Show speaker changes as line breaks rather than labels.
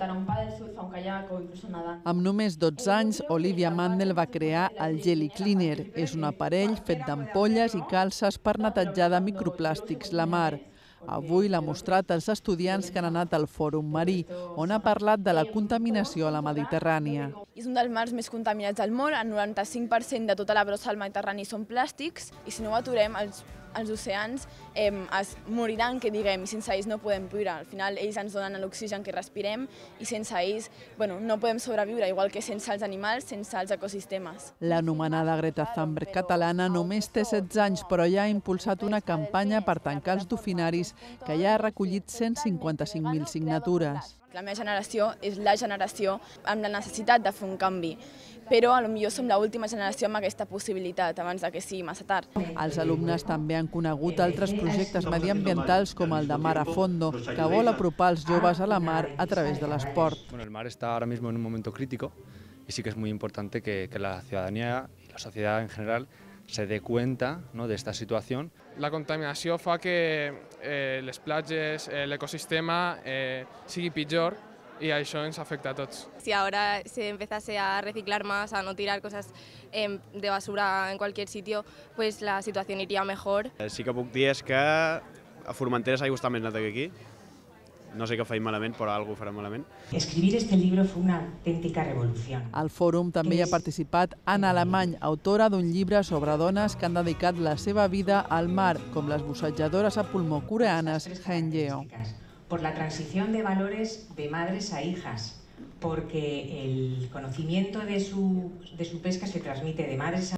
un pádel, surfa un kayak o incluso nadar.
Amb només 12 anys, Olivia Mandel va crear el Jelly Cleaner. És un aparell fet d'ampolles i calces per netejar de microplàstics la mar. Avui l'ha mostrat als estudiants que han anat al Fòrum Marí, on ha parlat de la contaminació a la Mediterrània.
És un dels mars més contaminats del món, el 95% de tota la brossa al Mediterrani són plàstics i si no ho aturem els, els oceans eh, es moriran, que diguem, i sense ells no podem viure. Al final ells ens donen l'oxigen que respirem i sense ells bueno, no podem sobreviure, igual que sense els animals, sense els ecosistemes.
L'anomenada Greta Thunberg catalana només té 16 anys, però ja ha impulsat una campanya per tancar els dofinaris que ja ha recollit 155.000 signatures.
La meva generació és la generació amb la necessitat de fer un canvi, però a lo millor som l'última generació amb aquesta possibilitat abans de que sigui massa tard.
Els alumnes també han conegut altres projectes mediambientals com el de Mar a Fondo, que vol apropar els joves a la mar a través de l'esport.
Bueno, el mar está ahora mismo en un momento crítico y sí que es muy importante que, que la ciudadanía y la sociedad en general se dé cuenta ¿no? de esta situación.
La contaminació fa que eh, les platges, eh, l'ecosistema eh, sigui pitjor y això ens afecta a tots.
Si ahora se empezase a reciclar más, a no tirar cosas eh, de basura en cualquier sitio, pues la situación iría mejor.
Sí que puc dir és que a Formentera s'ha gustat més neta que aquí. No sé què feim malament, però algú farà malament.
Escribir este libro fue una auténtica revolución.
Al fòrum també hi ha participat Anna Alemany, autora d'un llibre sobre dones que han dedicat la seva vida al mar, com les bussejadores a pulmó coreanes Hen Yeo.
Por la transición de valores de madres a hijas, porque el conocimiento de su, de su pesca se transmite de madres a